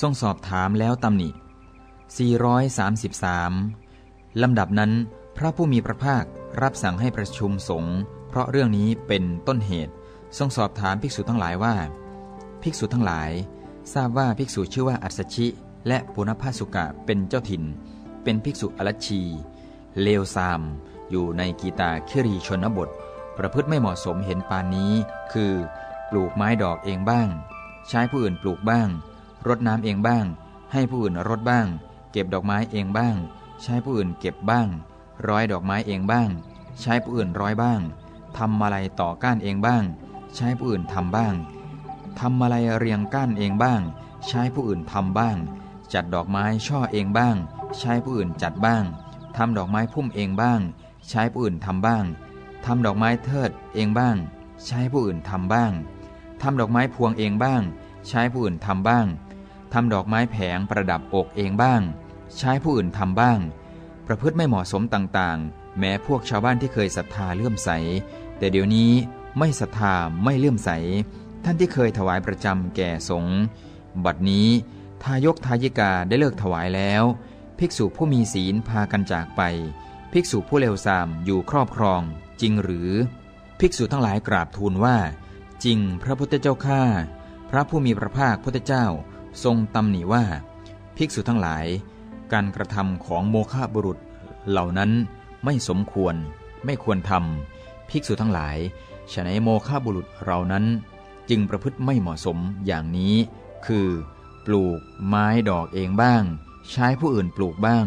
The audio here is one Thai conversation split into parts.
ทรงสอบถามแล้วตำหนิ 433 ลำดับนั้น พระผู้มีพระภาครับสั่งให้ประชุมสงฆ์เพราะเรื่องนี้เป็นต้นเหตุ ทรงสอบถามภิกษุทั้งหลายว่า ภิกษุทั้งหลาย ทราบว่าภิกษุชื่อว่าอัศชิ และปุณพาสุกะเป็นเจ้าถิ่น เป็นภิกษุอรชี เลวซาม อยู่ในกีตาคิรีชนบท ประพฤติไม่เหมาะสมเห็นปานนี้ คือ ปลูกไม้ดอกเองบ้าง ใช้ผู้อื่นปลูกบ้าง รดน้ำเองบ้าง ให้ผู้อื่นรดบ้าง เก็บดอกไม้เองบ้าง ใช้ผู้อื่นเก็บบ้าง ร้อยดอกไม้เองบ้าง ใช้ผู้อื่นร้อยบ้างทำอะไรต่อก้านเองบ้าง ใช้ผู้อื่นทำบ้างทำอะไรเรียงก้านเองบ้าง ใช้ผู้อื่นทำบ้าง จัดดอกไม้ช่อเองบ้าง ใช้ผู้อื่นจัดบ้างทำดอกไม้พุ่มเองบ้าง ใช้ผู้อื่นทำบ้างทำดอกไม้เทิดเองบ้าง ใช้ผู้อื่นทำบ้างทำดอกไม้พวงเองบ้าง ใช้ผู้อื่นทำบ้าง ทำดอกไม้แผงประดับอกเองบ้าง ใช้ผู้อื่นทำบ้าง ประพฤติไม่เหมาะสมต่างๆ แม้พวกชาวบ้านที่เคยศรัทธาเลื่อมใส แต่เดี๋ยวนี้ไม่ศรัทธาไม่เลื่อมใส ท่านที่เคยถวายประจำแก่สงฆ์บัดนี้ทายกทายิกาได้เลิกถวายแล้ว ภิกษุผู้มีศีลพากันจากไป ภิกษุผู้เลวทรามอยู่ครอบครอง จริงหรือ ภิกษุทั้งหลายกราบทูลว่า จริงพระพุทธเจ้าข้าพระผู้มีพระภาคพุทธเจ้า ทรงตำหนิว่า ภิกษุทั้งหลาย การกระทำของโมฆะบุรุษ เหล่านั้นไม่สมควร ไม่ควรทำภิกษุทั้งหลายฉนัยโมฆะบุรุษเรานั้น จึงประพฤติไม่เหมาะสมอย่างนี้ คือ ปลูกไม้ดอกเองบ้าง ใช้ผู้อื่นปลูกบ้าง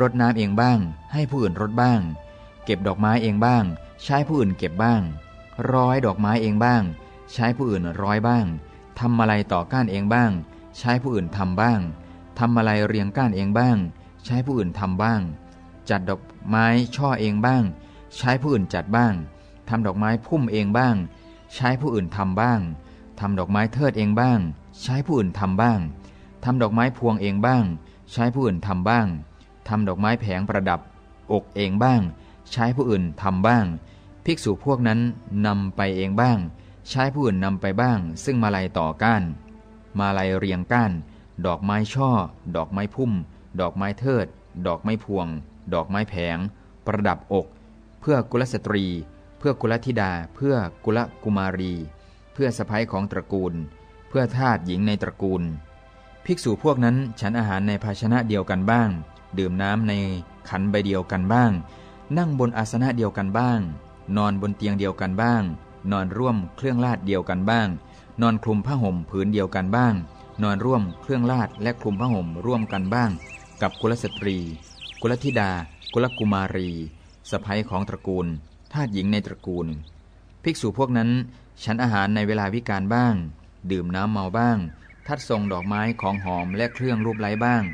รดน้ำเองบ้าง ให้ผู้อื่นรดบ้าง เก็บดอกไม้เองบ้าง ใช้ผู้อื่นเก็บบ้าง ร้อยดอกไม้เองบ้าง ใช้ผู้อื่นร้อยบ้างทำอะไรต่อก้านเองบ้าง ใช้ผู้อื่นทำบ้างทำอะไรเรียงก้านเองบ้าง ใช้ผู้อื่นทำบ้าง จัดดอกไม้ช่อเองบ้าง ใช้ผู้อื่นจัดบ้างทำดอกไม้พุ่มเองบ้าง ใช้ผู้อื่นทำบ้างทำดอกไม้เทิดเองบ้าง ใช้ผู้อื่นทำบ้างทำดอกไม้พวงเองบ้าง ใช้ผู้อื่นทำบ้างทำดอกไม้แผงประดับ อกเองบ้าง ใช้ผู้อื่นทำบ้าง ภิกษุพวกนั้นนำไปเองบ้าง ใช้ผู้อื่นนำไปบ้าง ซึ่งมาลัยต่อก้าน มาลัยเรียงก้าน ดอกไม้ช่อ ดอกไม้พุ่ม ดอกไม้เทิด ดอกไม้พวง ดอกไม้แผง ประดับอก เพื่อกุลสตรี เพื่อกุลธิดา เพื่อกุลกุมารี เพื่อสะพ้ยของตระกูล เพื่อทาสหญิงในตระกูล ภิกษุพวกนั้นฉันอาหารในภาชนะเดียวกันบ้าง ดื่มน้ำในขันใบเดียวกันบ้าง นั่งบนอาสนะเดียวกันบ้าง นอนบนเตียงเดียวกันบ้าง นอนร่วมเครื่องลาดเดียวกันบ้าง นอนคลุมผ้าห่มผืนเดียวกันบ้าง นอนร่วมเครื่องลาดและคลุมผ้าห่มร่วมกันบ้าง กับกุลสตรี กุลธิดา กุลกุมารีสะพ้ยของตระกูลทาสหญิงในตระกูล ภิกษุพวกนั้นฉันอาหารในเวลาวิการบ้าง ดื่มน้ำเมาบ้าง ทัดทรงดอกไม้ของหอมและเครื่องรูปไล้บ้าง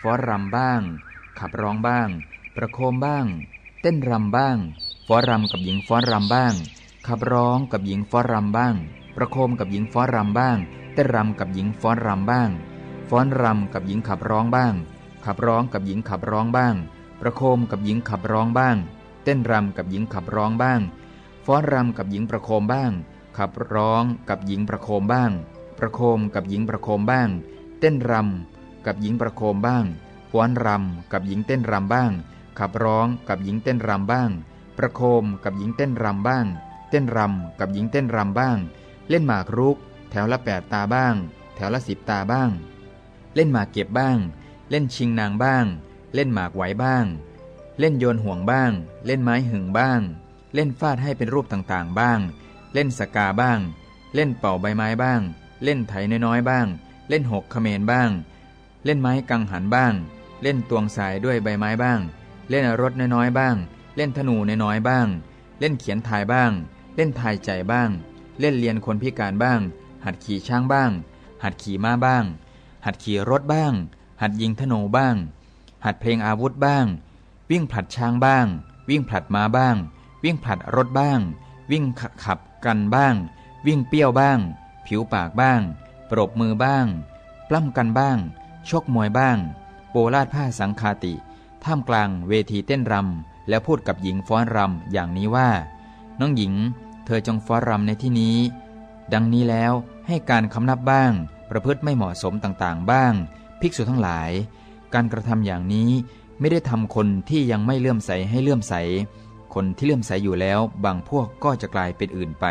ฟ้อนรำบ้าง ขับร้องบ้าง ประโคมบ้าง เต้นรำบ้าง ฟ้อนรำกับหญิงฟ้อนรำบ้าง ขับร้องกับหญิงฟ้อนรำบ้าง ประโคมกับหญิงฟ้อนรำบ้างเต้นรำกับหญิงฟ้อนรำบ้าง ฟ้อนรำกับหญิงขับร้องบ้าง ขับร้องกับหญิงขับร้องบ้าง ประโคมกับหญิงขับร้องบ้าง เต้นรำกับหญิงขับร้องบ้าง ฟ้อนรำกับหญิงประโคมบ้าง ขับร้องกับหญิงประโคมบ้าง ประโคมกับหญิงประโคมบ้าง เต้นรำกับหญิงประโคมบ้าง ฟ้อนรำกับหญิงเต้นรำบ้าง ขับร้องกับหญิงเต้นรำบ้าง ประโคมกับหญิงเต้นรำบ้างเต้นรำกับหญิงเต้นรำบ้าง เล่นหมากรุก แถวละแปดตาบ้าง แถวละสิบตาบ้าง เล่นหมากเก็บบ้าง เล่นชิงนางบ้าง เล่นหมากไหวบ้าง เล่นโยนห่วงบ้าง เล่นไม้หึงบ้าง เล่นฟาดให้เป็นรูปต่างๆบ้าง เล่นสกาบ้าง เล่นเป่าใบไม้บ้าง เล่นไถน้อยๆบ้าง เล่นหกเขมนบ้าง เล่นไม้กังหันบ้าง เล่นตวงสายด้วยใบไม้บ้าง เล่นรถน้อยๆบ้าง เล่นธนูน้อยๆบ้าง เล่นเขียนทายบ้าง เล่นทายใจบ้าง เล่นเรียนคนพิการบ้าง หัดขี่ช้างบ้าง หัดขี่ม้าบ้าง หัดขี่รถบ้าง หัดยิงธนูบ้าง หัดเพลงอาวุธบ้าง วิ่งผลัดช้างบ้าง วิ่งผลัดม้าบ้าง วิ่งผลัดรถบ้าง วิ่งขับกันบ้าง วิ่งเปี้ยวบ้าง ผิวปากบ้าง ปรบมือบ้าง ปล้ำกันบ้าง ชกมวยบ้าง โปลาดผ้าสังคาติ ท่ามกลางเวทีเต้นรำแล้วพูดกับหญิงฟ้อนรำอย่างนี้ว่า น้องหญิง เธอจงฟ้อนรำในที่นี้ ดังนี้แล้วให้การคำนับบ้าง ประพฤติไม่เหมาะสมต่างๆ บ้าง ภิกษุทั้งหลาย การกระทำอย่างนี้ไม่ได้ทำคนที่ยังไม่เลื่อมใสให้เลื่อมใส คนที่เลื่อมใสอยู่แล้วบางพวกก็จะกลายเป็นอื่นไป